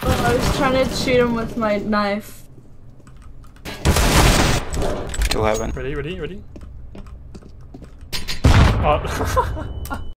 I was trying to shoot him with my knife. 11. Ready, ready, ready? Oh.